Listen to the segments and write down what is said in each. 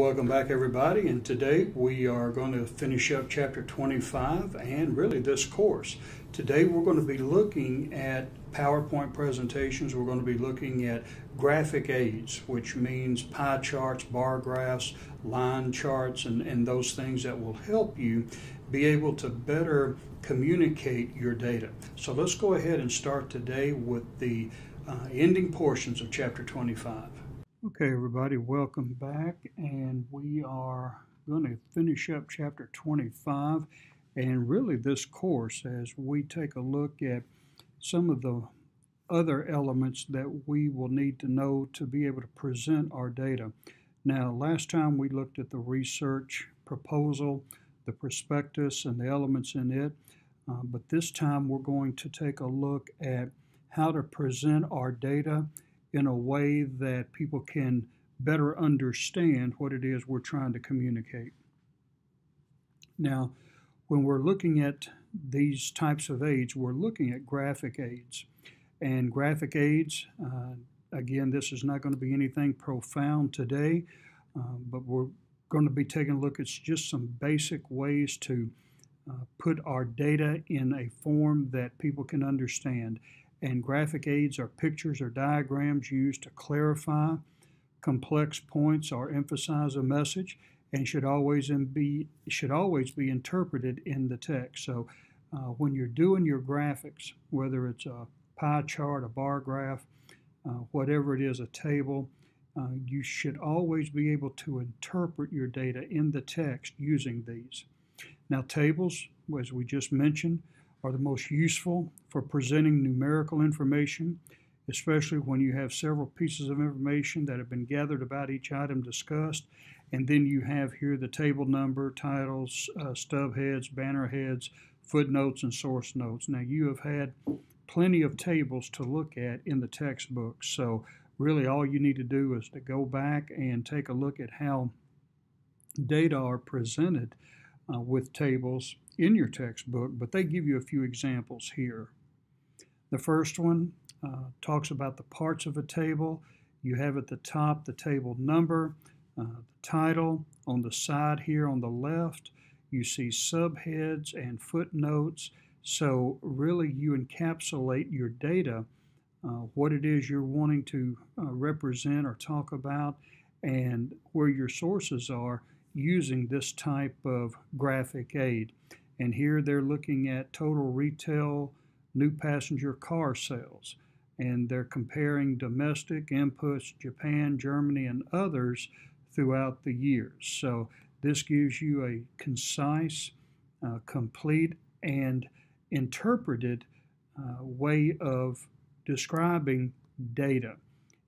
Welcome back, everybody. And today we are going to finish up chapter 25 and really this course. Today we're going to be looking at PowerPoint presentations. We're going to be looking at graphic aids, which means pie charts, bar graphs, line charts, and, and those things that will help you be able to better communicate your data. So let's go ahead and start today with the uh, ending portions of chapter 25. Okay, everybody, welcome back. And we are going to finish up chapter 25 and really this course as we take a look at some of the other elements that we will need to know to be able to present our data. Now, last time we looked at the research proposal, the prospectus, and the elements in it, uh, but this time we're going to take a look at how to present our data in a way that people can better understand what it is we're trying to communicate. Now, when we're looking at these types of aids, we're looking at graphic aids. And graphic aids, uh, again, this is not going to be anything profound today, uh, but we're going to be taking a look at just some basic ways to uh, put our data in a form that people can understand and graphic aids are pictures or diagrams used to clarify complex points or emphasize a message and should always be should always be interpreted in the text. So uh, when you're doing your graphics, whether it's a pie chart, a bar graph, uh, whatever it is, a table, uh, you should always be able to interpret your data in the text using these. Now tables, as we just mentioned, are the most useful for presenting numerical information, especially when you have several pieces of information that have been gathered about each item discussed. And then you have here the table number, titles, uh, stub heads, banner heads, footnotes, and source notes. Now, you have had plenty of tables to look at in the textbook. So, really, all you need to do is to go back and take a look at how data are presented uh, with tables in your textbook, but they give you a few examples here. The first one uh, talks about the parts of a table. You have at the top the table number, uh, the title. On the side here on the left, you see subheads and footnotes. So really you encapsulate your data, uh, what it is you're wanting to uh, represent or talk about, and where your sources are using this type of graphic aid. And here they're looking at total retail new passenger car sales. And they're comparing domestic inputs, Japan, Germany, and others throughout the years. So this gives you a concise, uh, complete, and interpreted uh, way of describing data.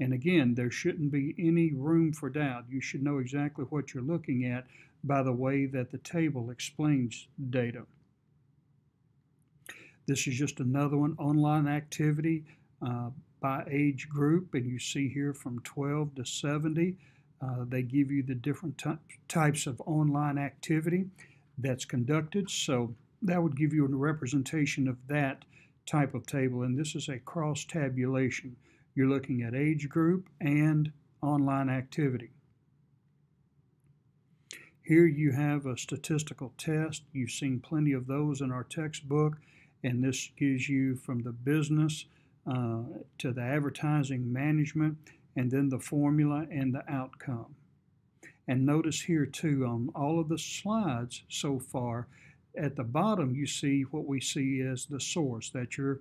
And again, there shouldn't be any room for doubt. You should know exactly what you're looking at by the way that the table explains data. This is just another one, online activity uh, by age group, and you see here from 12 to 70. Uh, they give you the different types of online activity that's conducted. So that would give you a representation of that type of table. And this is a cross tabulation. You're looking at age group and online activity. Here you have a statistical test. You've seen plenty of those in our textbook, and this gives you from the business uh, to the advertising management, and then the formula and the outcome. And notice here too, on all of the slides so far, at the bottom you see what we see as the source, that your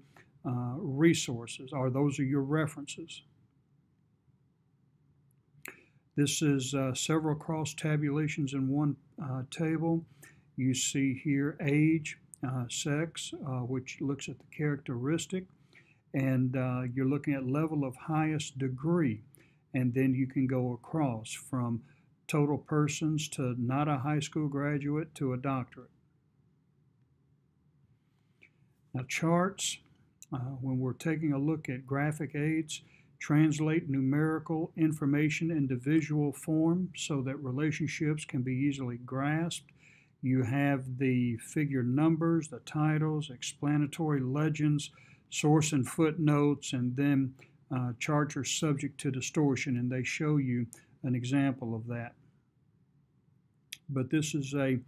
uh, resources, or those are your references. This is uh, several cross tabulations in one uh, table. You see here age, uh, sex, uh, which looks at the characteristic, and uh, you're looking at level of highest degree. And then you can go across from total persons to not a high school graduate to a doctorate. Now, charts, uh, when we're taking a look at graphic aids, translate numerical information into visual form so that relationships can be easily grasped. You have the figure numbers, the titles, explanatory legends, source and footnotes, and then uh, charts are subject to distortion, and they show you an example of that. but this is a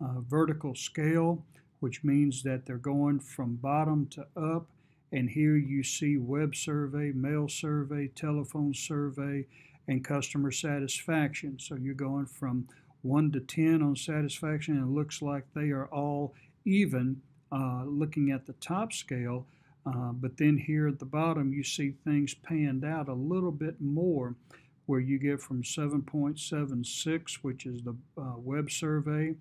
uh, vertical scale, which means that they're going from bottom to up. And here you see web survey, mail survey, telephone survey, and customer satisfaction. So you're going from 1 to 10 on satisfaction, and it looks like they are all even uh, looking at the top scale. Uh, but then here at the bottom, you see things panned out a little bit more, where you get from 7.76, which is the uh, web survey,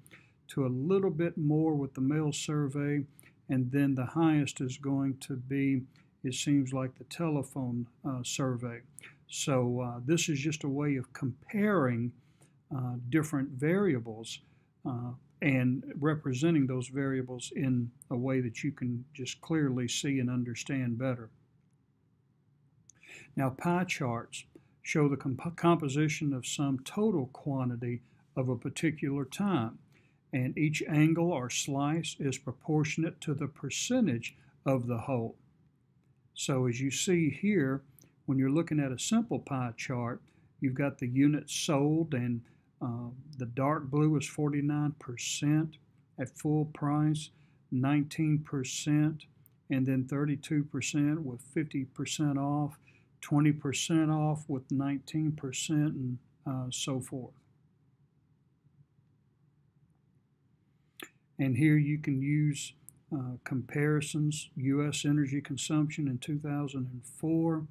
to a little bit more with the mail survey, and then the highest is going to be, it seems like, the telephone uh, survey. So uh, this is just a way of comparing uh, different variables uh, and representing those variables in a way that you can just clearly see and understand better. Now pie charts show the comp composition of some total quantity of a particular time and each angle or slice is proportionate to the percentage of the whole. So as you see here, when you're looking at a simple pie chart, you've got the units sold and uh, the dark blue is 49% at full price, 19%, and then 32% with 50% off, 20% off with 19%, and uh, so forth. And here you can use uh, comparisons, U.S. energy consumption in 2004,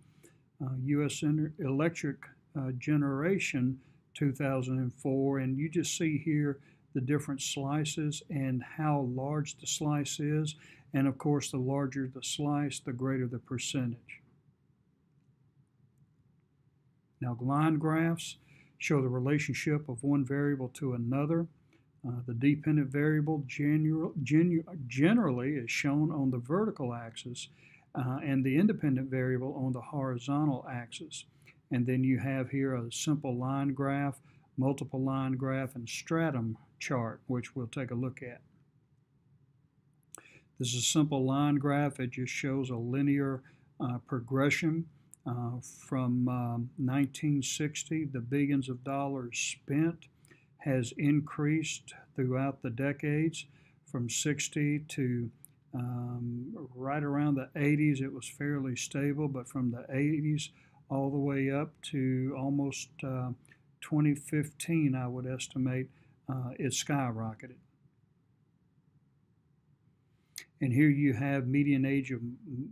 uh, U.S. electric uh, generation 2004, and you just see here the different slices and how large the slice is. And of course, the larger the slice, the greater the percentage. Now, line graphs show the relationship of one variable to another. Uh, the dependent variable generally is shown on the vertical axis uh, and the independent variable on the horizontal axis. And then you have here a simple line graph, multiple line graph, and stratum chart, which we'll take a look at. This is a simple line graph. It just shows a linear uh, progression uh, from um, 1960, the billions of dollars spent has increased throughout the decades from 60 to um, right around the 80s it was fairly stable but from the 80s all the way up to almost uh, 2015 i would estimate uh, it skyrocketed. And here you have median age of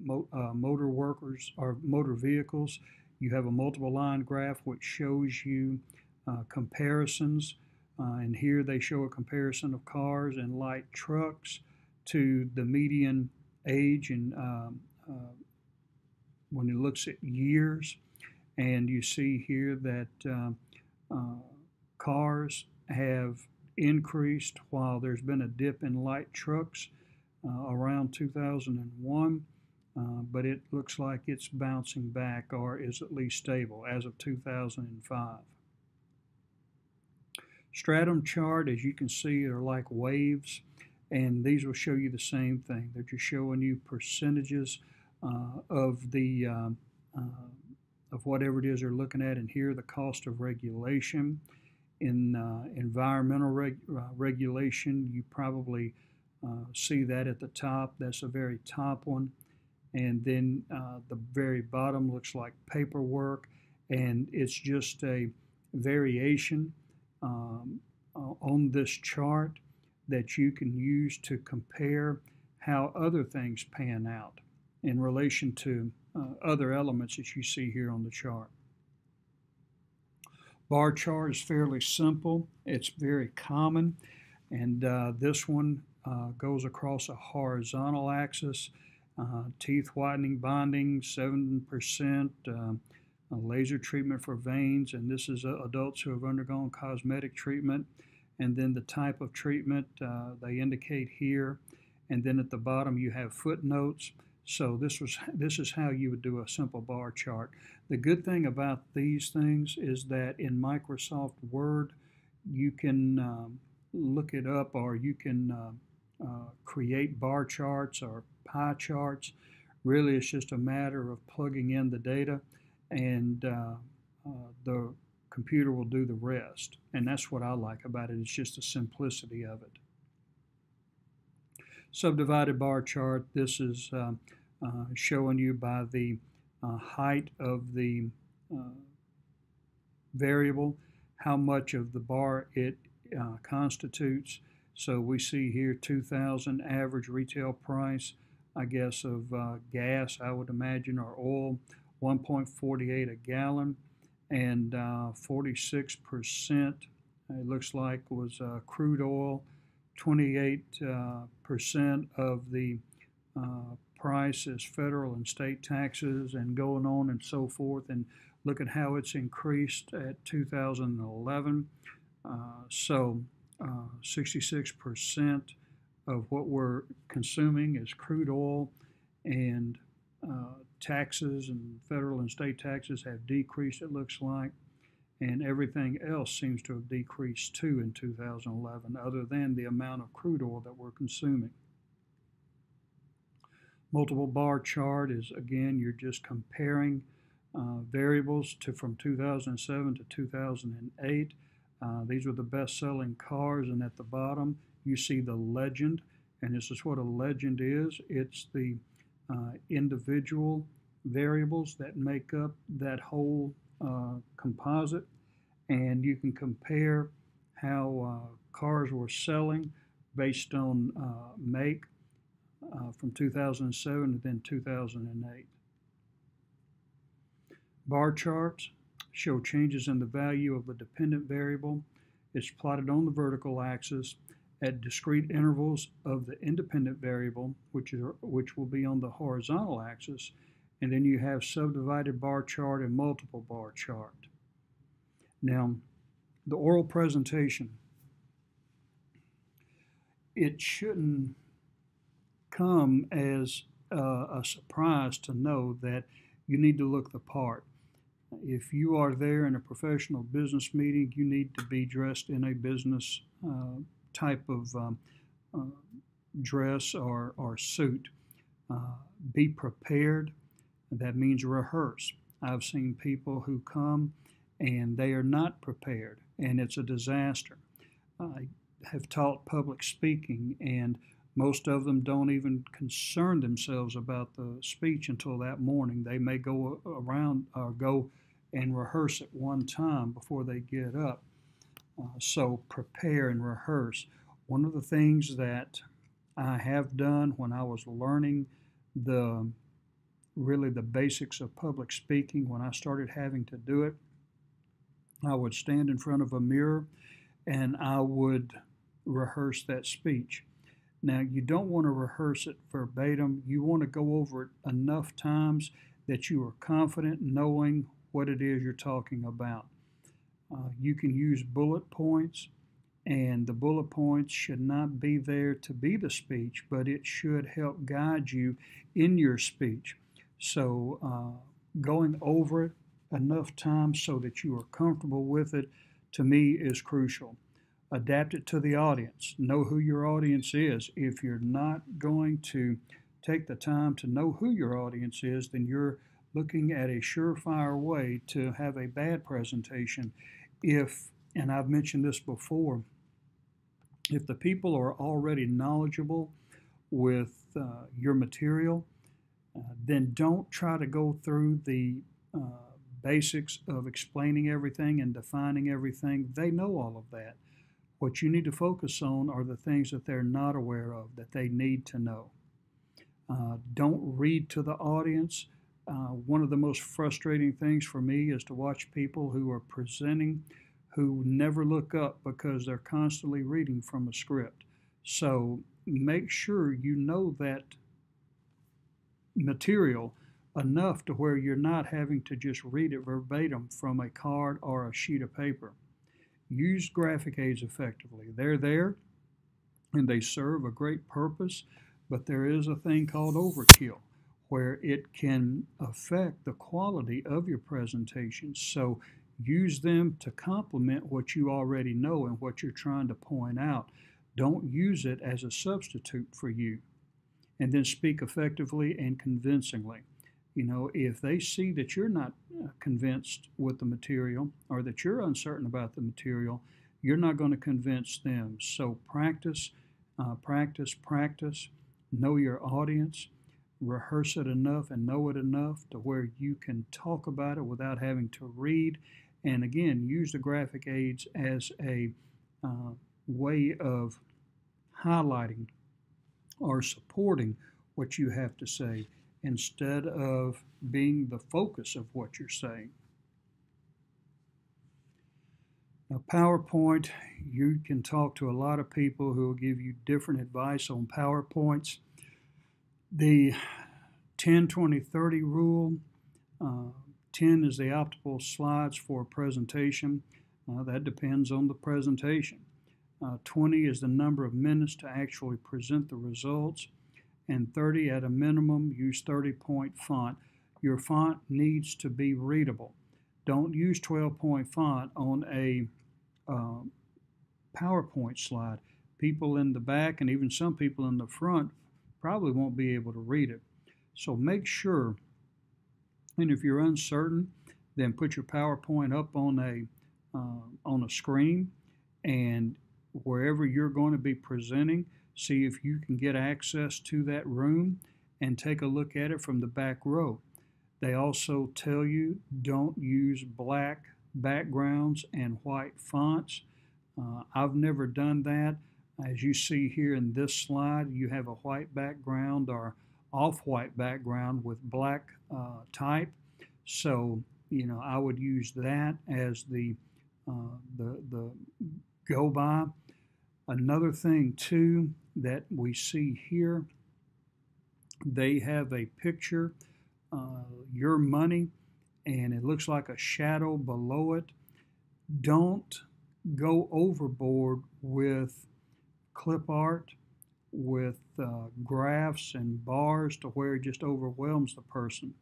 mo uh, motor workers or motor vehicles. You have a multiple line graph which shows you uh, comparisons uh, and here they show a comparison of cars and light trucks to the median age and um, uh, when it looks at years. And you see here that um, uh, cars have increased while there's been a dip in light trucks uh, around 2001. Uh, but it looks like it's bouncing back or is at least stable as of 2005. Stratum chart, as you can see, are like waves, and these will show you the same thing. They're just showing you percentages uh, of the um, uh, of whatever it is they're looking at, and here the cost of regulation. In uh, environmental reg uh, regulation, you probably uh, see that at the top. That's the very top one. And then uh, the very bottom looks like paperwork, and it's just a variation um, uh, on this chart that you can use to compare how other things pan out in relation to uh, other elements that you see here on the chart. Bar chart is fairly simple. It's very common. And uh, this one uh, goes across a horizontal axis. Uh, teeth whitening bonding, 7%, a laser treatment for veins, and this is uh, adults who have undergone cosmetic treatment. And then the type of treatment uh, they indicate here. And then at the bottom you have footnotes. So this was this is how you would do a simple bar chart. The good thing about these things is that in Microsoft Word you can um, look it up or you can uh, uh, create bar charts or pie charts. Really, it's just a matter of plugging in the data and uh, uh, the computer will do the rest. And that's what I like about it. It's just the simplicity of it. Subdivided bar chart. This is uh, uh, showing you by the uh, height of the uh, variable how much of the bar it constitutes. So we see here 2000 average retail price, I guess, of gas, I would imagine, or oil, 1.48 a gallon, and 46% it looks like was crude oil, 28% of the uh, price is federal and state taxes and going on and so forth. And look at how it's increased at 2011. Uh, so 66% uh, of what we're consuming is crude oil, and uh, taxes and federal and state taxes have decreased, it looks like and everything else seems to have decreased too in 2011, other than the amount of crude oil that we're consuming. Multiple bar chart is again, you're just comparing uh, variables to from 2007 to 2008. Uh, these were the best selling cars, and at the bottom you see the legend, and this is what a legend is it's the uh, individual variables that make up that whole uh, composite, and you can compare how uh, cars were selling based on uh, make from 2007 to then 2008. Bar charts show changes in the value of a dependent variable. It's plotted on the vertical axis at discrete intervals of the independent variable, which, is, which will be on the horizontal axis, and then you have subdivided bar chart and multiple bar chart. Now, the oral presentation, it shouldn't come as a surprise to know that you need to look the part. If you are there in a professional business meeting, you need to be dressed in a business uh, type of um, uh, dress or, or suit. Uh, be prepared that means rehearse. I've seen people who come and they are not prepared, and it's a disaster. I have taught public speaking, and most of them don't even concern themselves about the speech until that morning. They may go around or go and rehearse it one time before they get up. Uh, so prepare and rehearse. One of the things that I have done when I was learning the really the basics of public speaking when I started having to do it. I would stand in front of a mirror and I would rehearse that speech. Now, you don't want to rehearse it verbatim. You want to go over it enough times that you are confident knowing what it is you're talking about. Uh, you can use bullet points, and the bullet points should not be there to be the speech, but it should help guide you in your speech. So, uh, going over it enough times so that you are comfortable with it to me is crucial. Adapt it to the audience. Know who your audience is. If you're not going to take the time to know who your audience is, then you're looking at a surefire way to have a bad presentation. If, and I've mentioned this before, if the people are already knowledgeable with uh, your material, uh, then don't try to go through the uh, basics of explaining everything and defining everything. They know all of that. What you need to focus on are the things that they're not aware of, that they need to know. Uh, don't read to the audience. Uh, one of the most frustrating things for me is to watch people who are presenting who never look up because they're constantly reading from a script. So make sure you know that material enough to where you're not having to just read it verbatim from a card or a sheet of paper. Use graphic aids effectively. They're there and they serve a great purpose, but there is a thing called overkill where it can affect the quality of your presentation. So use them to complement what you already know and what you're trying to point out. Don't use it as a substitute for you and then speak effectively and convincingly. You know, if they see that you're not uh, convinced with the material or that you're uncertain about the material, you're not going to convince them. So practice, uh, practice, practice. Know your audience. Rehearse it enough and know it enough to where you can talk about it without having to read. And again, use the graphic aids as a uh, way of highlighting or supporting what you have to say instead of being the focus of what you're saying. Now, PowerPoint, you can talk to a lot of people who will give you different advice on PowerPoints. The 10 20 30 rule uh, 10 is the optimal slides for a presentation. Uh, that depends on the presentation. Uh, 20 is the number of minutes to actually present the results and 30 at a minimum, use 30 point font. Your font needs to be readable. Don't use 12 point font on a uh, PowerPoint slide. People in the back and even some people in the front probably won't be able to read it. So make sure, and if you're uncertain, then put your PowerPoint up on a uh, on a screen, and wherever you're going to be presenting, see if you can get access to that room and take a look at it from the back row. They also tell you don't use black backgrounds and white fonts. Uh, I've never done that. As you see here in this slide, you have a white background or off-white background with black uh, type. So, you know, I would use that as the, uh, the, the go by. Another thing too that we see here, they have a picture, uh, your money, and it looks like a shadow below it. Don't go overboard with clip art, with uh, graphs and bars to where it just overwhelms the person.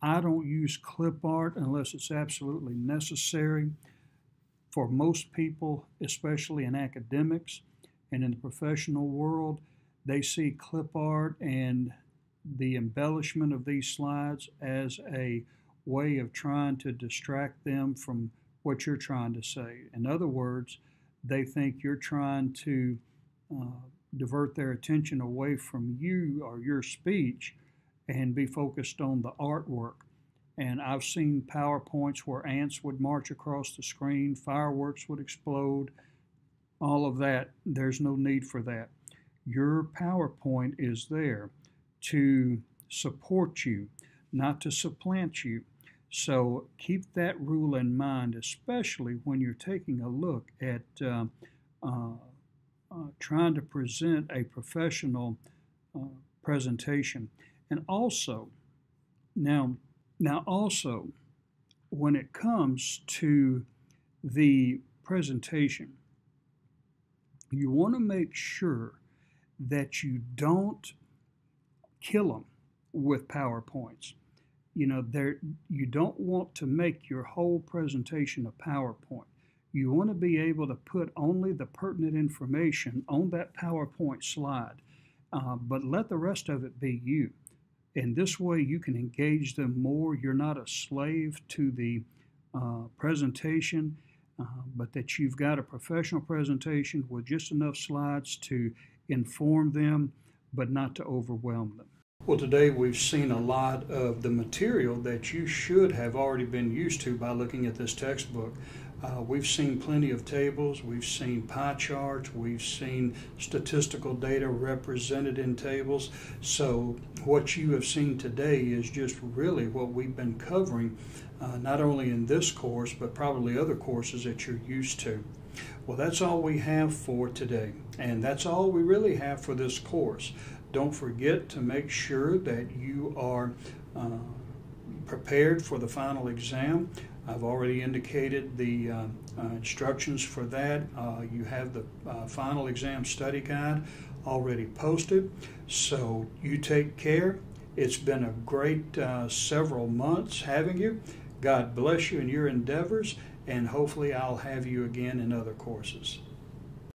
I don't use clip art unless it's absolutely necessary. For most people, especially in academics, and in the professional world, they see clip art and the embellishment of these slides as a way of trying to distract them from what you're trying to say. In other words, they think you're trying to uh, divert their attention away from you or your speech and be focused on the artwork. And I've seen PowerPoints where ants would march across the screen, fireworks would explode, all of that, there's no need for that. Your PowerPoint is there to support you, not to supplant you. So keep that rule in mind, especially when you're taking a look at uh, uh, uh, trying to present a professional uh, presentation. And also, now, now also, when it comes to the presentation, you want to make sure that you don't kill them with PowerPoints. You know, there you don't want to make your whole presentation a PowerPoint. You want to be able to put only the pertinent information on that PowerPoint slide, uh, but let the rest of it be you. and this way, you can engage them more. You're not a slave to the uh, presentation uh, but that you've got a professional presentation with just enough slides to inform them, but not to overwhelm them. Well, today we've seen a lot of the material that you should have already been used to by looking at this textbook. Uh, we've seen plenty of tables, we've seen pie charts, we've seen statistical data represented in tables. So, what you have seen today is just really what we've been covering, uh, not only in this course, but probably other courses that you're used to. Well, that's all we have for today, and that's all we really have for this course. Don't forget to make sure that you are uh, prepared for the final exam. I've already indicated the uh, uh, instructions for that. Uh, you have the uh, final exam study guide already posted. So you take care. It's been a great uh, several months having you. God bless you in your endeavors, and hopefully, I'll have you again in other courses.